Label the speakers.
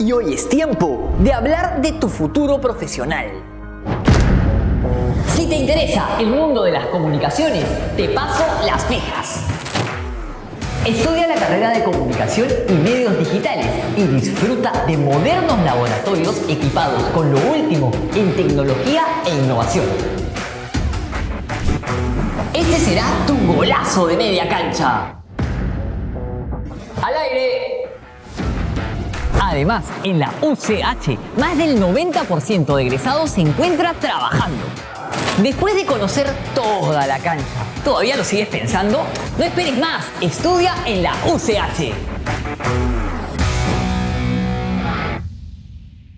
Speaker 1: Y hoy es tiempo de hablar de tu futuro profesional.
Speaker 2: Si te interesa el mundo de las comunicaciones, te paso las fijas. Estudia la carrera de comunicación y medios digitales y disfruta de modernos laboratorios equipados con lo último en tecnología e innovación. Este será tu golazo de media cancha. Al aire. Además, en la UCH, más del 90% de egresados se encuentra trabajando. Después de conocer toda la cancha, ¿todavía lo sigues pensando? No esperes más, estudia en la UCH.